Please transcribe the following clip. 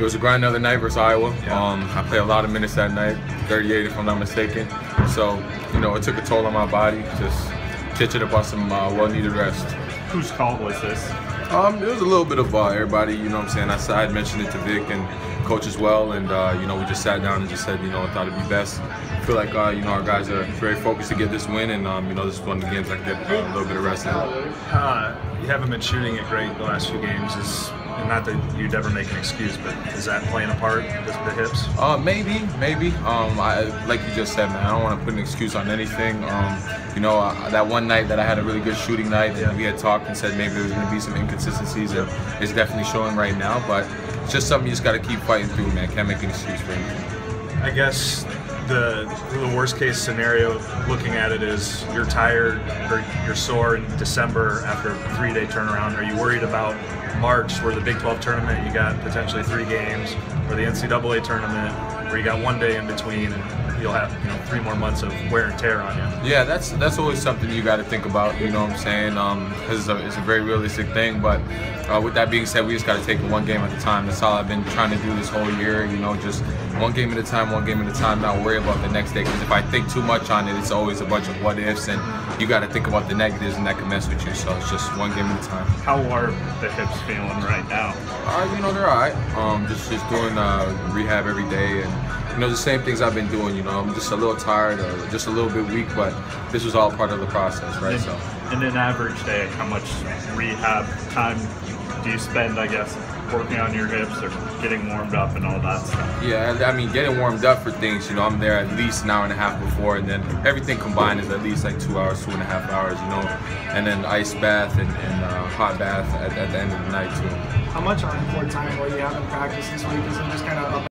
it was a grind another night versus Iowa. Um, I played a lot of minutes that night, 38 if I'm not mistaken. So, you know, it took a toll on my body. Just catching up on some uh, well-needed rest. Whose call was this? Um, it was a little bit of uh, everybody, you know what I'm saying? I, I had mentioned it to Vic and coach as well, and uh, you know, we just sat down and just said, you know, I thought it'd be best. I feel like, uh, you know, our guys are very focused to get this win, and um, you know, this is one of the games I can get a little bit of rest in. Uh, you haven't been shooting it great the last few games. Is not that you'd ever make an excuse, but is that playing a part? Just the hips? Uh, maybe, maybe. Um, I like you just said, man. I don't want to put an excuse on anything. Um, you know, uh, that one night that I had a really good shooting night, and we had talked and said maybe there's going to be some inconsistencies, and it's definitely showing right now. But it's just something you just got to keep fighting through, man. Can't make an excuse for anything. I guess the the worst case scenario, looking at it, is you're tired or you're sore in December after a three day turnaround. Are you worried about March, where the Big 12 tournament, you got potentially three games, or the NCAA tournament, where you got one day in between, and you'll have you know three more months of wear and tear on you. Yeah, that's that's always something you got to think about. You know what I'm saying? Because um, it's, a, it's a very realistic thing. But uh, with that being said, we just got to take it one game at a time. That's all I've been trying to do this whole year. You know, just one game at a time, one game at a time. Not worry about the next day. Because if I think too much on it, it's always a bunch of what ifs, and you got to think about the negatives, and that can mess with you. So it's just one game at a time. How are the hips feeling right now? Uh, you know, they're all right. Um, just just doing uh, rehab every day and you know, the same things I've been doing. You know, I'm just a little tired, or just a little bit weak, but this was all part of the process, right? In, so, in an average day, how much rehab time do you spend? I guess working on your hips or getting warmed up and all that stuff? Yeah, I mean, getting warmed up for things, you know, I'm there at least an hour and a half before, and then everything combined is at least like two hours, two and a half hours, you know, and then ice bath and, and uh, hot bath at, at, the end of the night, too. How much on court time will you have in practice this week? Is it just